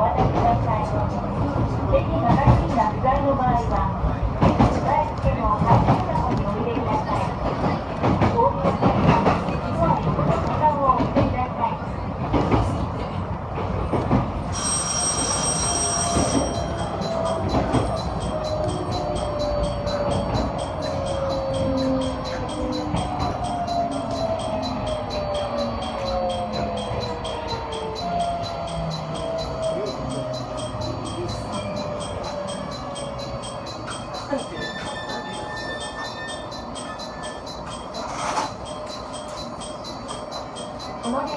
Quá đẹp! はい。